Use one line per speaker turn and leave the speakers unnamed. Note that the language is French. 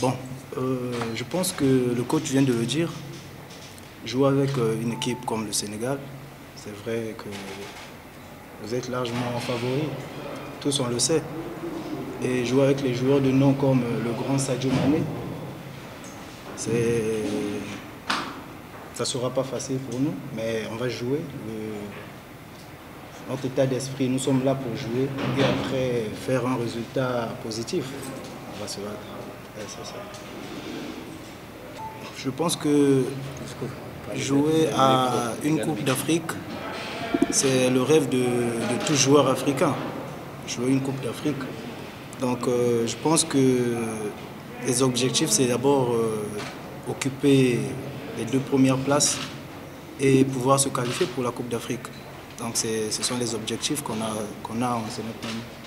Je pense que le coach vient de le dire. Jouer avec euh, une équipe comme le Sénégal, c'est vrai que vous êtes largement favori. Tous on le sait. Et jouer avec les joueurs de nom comme le grand Sadio Mané, c'est ça ne sera pas facile pour nous, mais on va jouer. notre état d'esprit, nous sommes là pour jouer et après faire un résultat positif. On va se battre. Je pense que jouer à une Coupe d'Afrique, c'est le rêve de, tout joueur africain. Jouer une Coupe d'Afrique. Donc euh, je pense que les objectifs, c'est d'abord euh, occuper les deux premières places et pouvoir se qualifier pour la Coupe d'Afrique. Donc ce sont les objectifs qu'on a, qu'on a en ce moment.